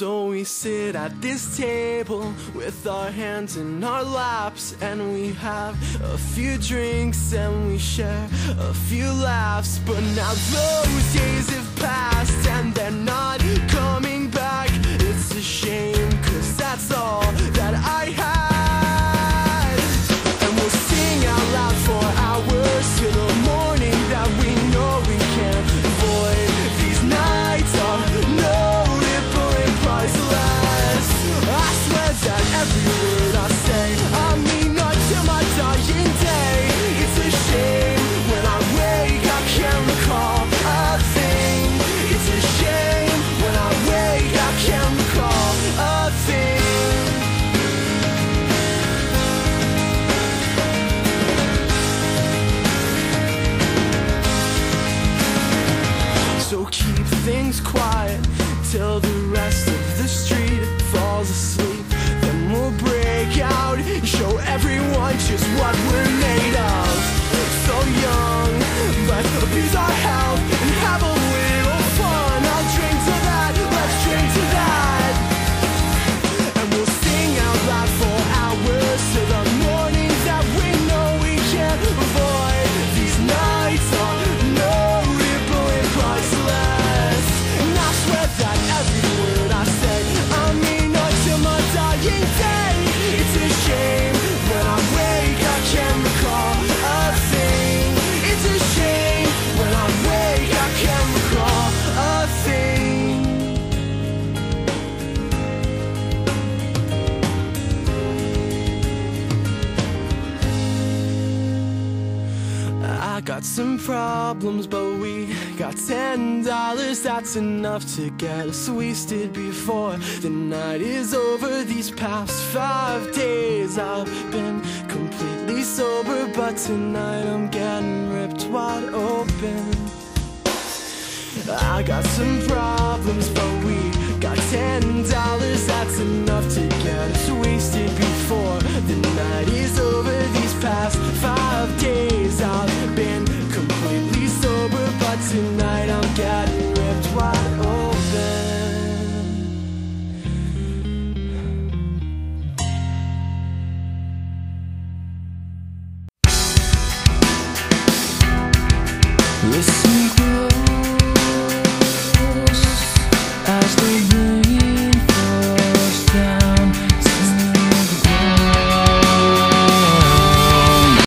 So we sit at this table with our hands in our laps and we have a few drinks and we share a few laughs. But now those days. want just what we're I got some problems, but we got ten dollars. That's enough to get us wasted before the night is over. These past five days I've been completely sober, but tonight I'm getting ripped wide open. I got some problems. tonight.